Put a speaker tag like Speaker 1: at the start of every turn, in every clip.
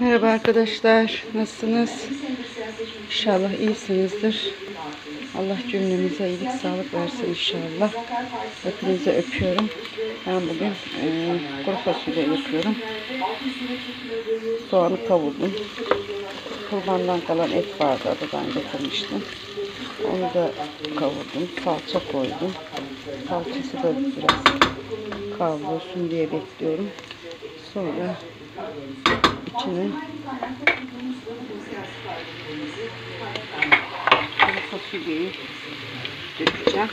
Speaker 1: Merhaba arkadaşlar. Nasılsınız? İnşallah iyisinizdir. Allah cümlemize iyilik, sağlık versin inşallah. Hepinizi öpüyorum. Ben bugün e, kuru fasulye yapıyorum. Soğanı kavurdum. Kurbandan kalan et vardı. Adadan getirmiştim. Onu da kavurdum. Salça koydum. Salçası da biraz kavrulsun diye bekliyorum. Sonra içine kuru fasulyeyi dökeceğim.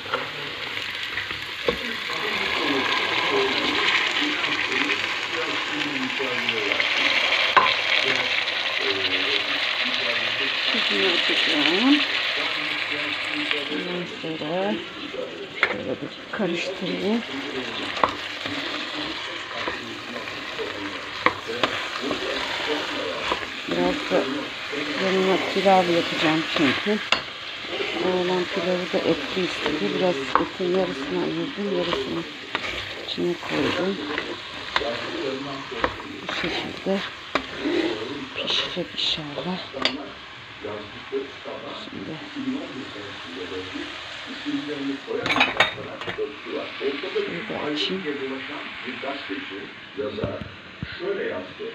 Speaker 1: Tuzunu atacağım. Ondan sonra şöyle bir karıştırayım. Biraz da yanına pilav yapacağım çünkü. Oğlan pilavı da etli istedi. Biraz etin yarısını ayırdım, yarısını içine koydum. Bu şekilde pişecek inşallah. Şimdi şunu da açayım.
Speaker 2: Şöyle yazdı.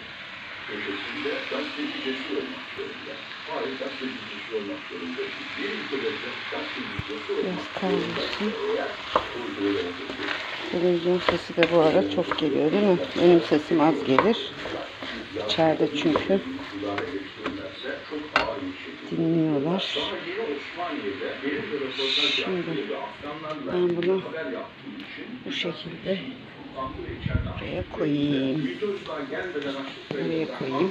Speaker 2: Köşesinde gazetecisi olmak zorunda. Hayır gazetecisi olmak zorunda. Bir ülkede gazetecisi olmak zorunda.
Speaker 1: Televizyon sesi de bu ara çok geliyor değil mi? Benim sesim az gelir. İçeride çünkü dinliyorlar. Şimdi ben bunu bu şekilde buraya koyayım. Nereye koyayım?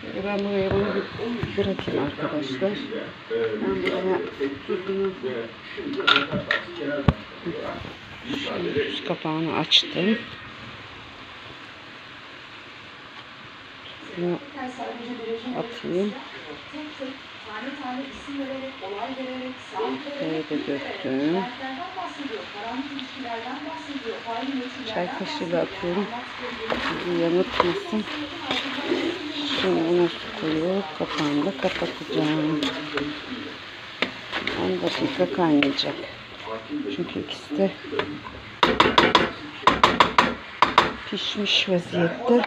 Speaker 1: Şöyle ben buraya bunu bir bırakayım arkadaşlar. Ben buraya tuzunu
Speaker 2: Ve şimdi Zafer Partisi Genel Başkanı olarak müsaade
Speaker 1: tuz kapağını açtım. Tuzunu
Speaker 3: sadece bir rejim
Speaker 1: atayım.
Speaker 3: tek tek tane tane isim vererek, olay vererek, sahip
Speaker 1: Şöyle
Speaker 3: vererek,
Speaker 1: de döktüm. Çay kaşığıyla atıyorum.
Speaker 3: bahsediyor.
Speaker 1: Bizi yanıltmasın. Şimdi buna su koyup kapağını da kapatacağım. 10 dakika kaynayacak. Çünkü ikisi de pişmiş vaziyette.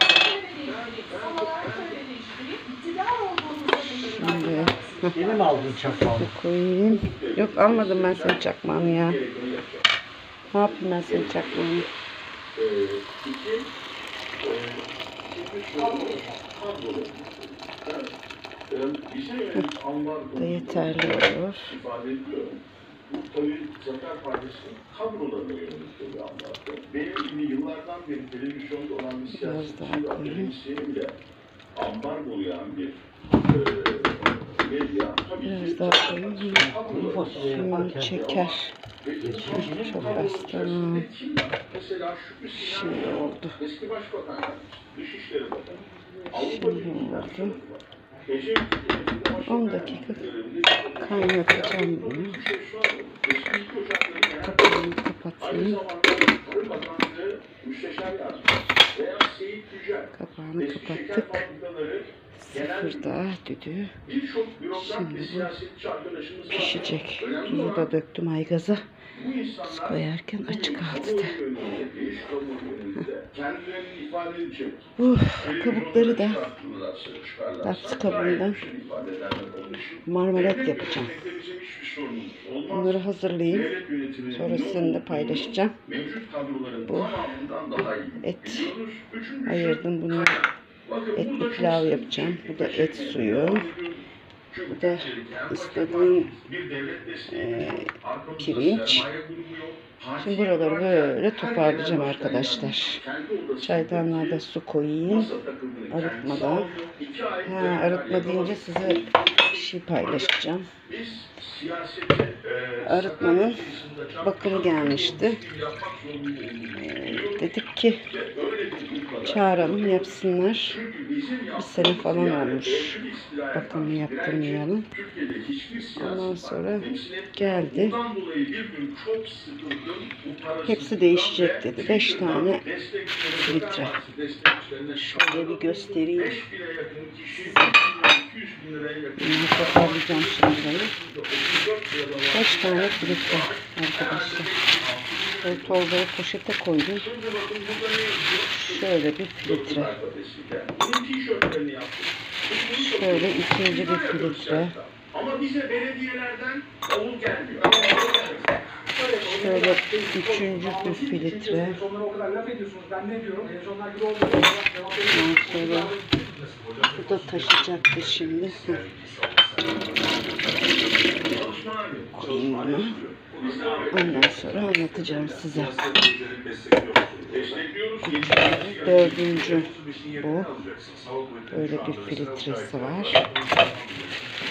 Speaker 1: Şimdi
Speaker 4: Yeni mi aldın çakmağı?
Speaker 1: su koyayım. Yok almadım ben senin çakmağını ya. Ne yapayım ben senin çakmağını?
Speaker 2: ambar
Speaker 1: Da yeterli olur.
Speaker 2: ifade ediyorum. Bu tabii Zafer Partisi'nin kadrolarına yönelik bir ambargo. Benim gibi yıllardan beri televizyonda olan bir siyasetçi
Speaker 1: daha
Speaker 2: ve
Speaker 1: koyayım.
Speaker 2: akademisyenim de ambargolayan bir e,
Speaker 1: Biraz daha koyayım.
Speaker 4: Yaparken
Speaker 1: çeker. Çok
Speaker 2: Sinan
Speaker 1: Şimdi oldu.
Speaker 2: Bakanı, Avrupa
Speaker 1: Şimdi oldu.
Speaker 2: Başkanı, Ecevit yönetiminde başbakan
Speaker 1: 10 dakika kaynatacağım bunu. Kapağını kapatayım. Kapağını kapattık. Sıfırda
Speaker 2: bürokrat
Speaker 1: Şimdi bu pişecek. Tuzu da döktüm aygaza.
Speaker 2: bu insanlar
Speaker 1: Koyarken açık aldı da. Uf, kabukları da Tatlı kabuğundan marmelat yapacağım. Bunları hazırlayayım.
Speaker 2: Devlet yönetiminin
Speaker 1: Sonra
Speaker 2: ne
Speaker 1: sizinle
Speaker 2: olduğunu
Speaker 1: paylaşacağım. Bu et Ayırdım bunu. Etli pilav yapacağım. Bu da et suyu. Bu da eee,
Speaker 2: yok. Arkamızda
Speaker 1: pirinç. Şimdi buraları böyle toparlayacağım arkadaşlar.
Speaker 2: yardımcısı kendi odasındaki
Speaker 1: Çaydanlığa da su koyayım. Arıtmadan. Ha, arıtma deyince size bir şey paylaşacağım. Arıtmanın bakımı gelmişti. Ee, dedik ki çağıralım yapsınlar. Bir sene falan olmuş. Bakımını yaptırmayalım. Ondan sonra geldi. Hepsi değişecek dedi. Beş tane filtre. Şöyle bir göstereyim. Bunu toparlayacağım şimdi bunu. Beş tane filtre arkadaşlar. Böyle torbaya poşete koydum. Şöyle bir filtre. Şöyle ikinci bir filtre.
Speaker 2: Ama bize belediyelerden davul gelmiyor.
Speaker 1: Şöyle üçüncü bir filtre. Sonra bu da taşıyacaktı şimdi. Koyayım bunu. Ondan sonra anlatacağım size. Dördüncü bu. Böyle bir filtresi var.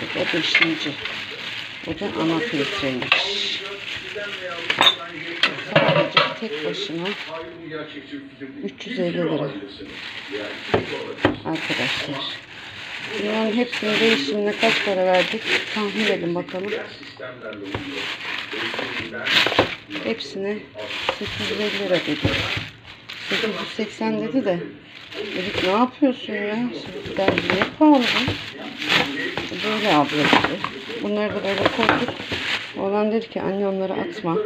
Speaker 1: Bu da beşinci. Bu da ana filtreymiş. Sadece tek başına 350 lira arkadaşlar. Bunların hepsinin değişimine kaç para verdik? Tahmin edin bakalım. Hepsine 850 lira dedi. 880 dedi de. Dedik ne yapıyorsun ya? Ben niye pahalı? Böyle abla dedi. Bunları da böyle koyduk. Oğlan dedi ki anne onları atma.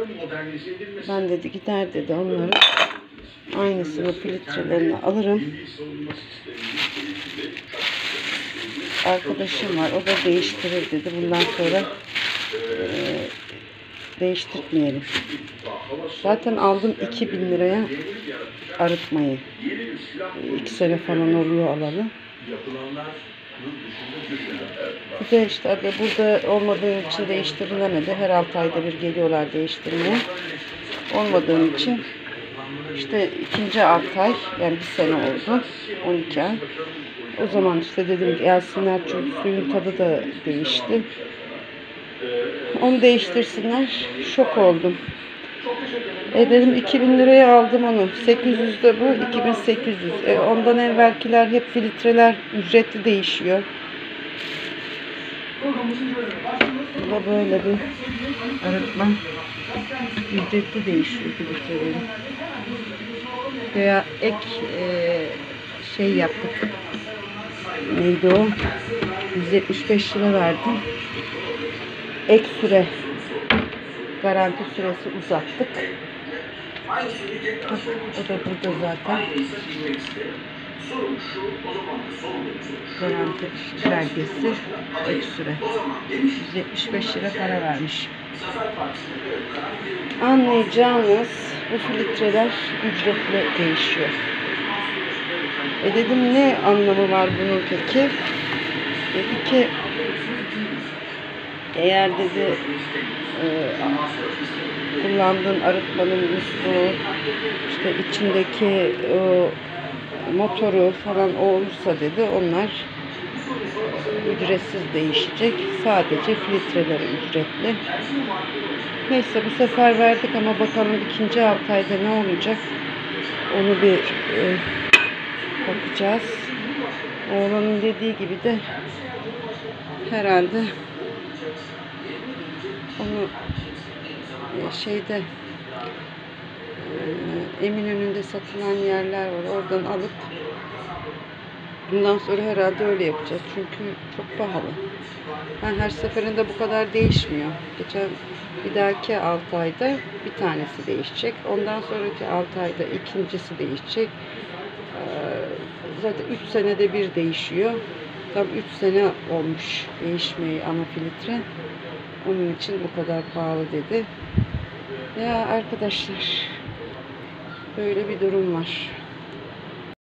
Speaker 1: Ben dedi gider dedi onları. Aynısını filtrelerini alırım. Arkadaşım var o da değiştirir dedi. Bundan sonra eee değiştirmeyelim. Zaten aldım 2000 liraya arıtmayı. 2 sene falan oluyor alalı. Bir de işte adı burada olmadığım için değiştirilemedi. Her 6 ayda bir geliyorlar değiştirmeye. Olmadığım için işte ikinci 6 ay yani bir sene oldu. 12 ay. O zaman işte dedim gelsinler çünkü suyun tadı da değişti. Onu değiştirsinler. Şok oldum. E dedim 2000 liraya aldım onu. 800 de bu, 2800. E ondan evvelkiler hep filtreler ücretli değişiyor. Bu da böyle bir arıtma ücretli değişiyor filtreleri. Veya ek e, şey yaptık. Neydi o? 175 lira verdim. Ek süre garanti süresi uzattık. Bak, O da burada zaten. Garanti belgesi ek süre. 175 lira para vermiş. Anlayacağınız bu filtreler ücretle değişiyor. E dedim ne anlamı var bunun peki? Dedi ki eğer dedi e, kullandığın arıtmanın musluğu işte içindeki o motoru falan olursa dedi onlar e, ücretsiz değişecek. Sadece filtreleri ücretli. Neyse bu sefer verdik ama bakalım ikinci altı ayda ne olacak? Onu bir e, bakacağız. Oğlanın dediği gibi de herhalde onu e, şeyde e, Eminönü'nde satılan yerler var. Oradan alıp bundan sonra herhalde öyle yapacağız. Çünkü çok pahalı. Ben her seferinde bu kadar değişmiyor. Geçen bir dahaki 6 ayda bir tanesi değişecek. Ondan sonraki 6 ayda ikincisi değişecek. Ee, Zaten 3 senede bir değişiyor. Tam 3 sene olmuş değişmeyi ana filtre. Onun için bu kadar pahalı dedi. Ya arkadaşlar böyle bir durum var.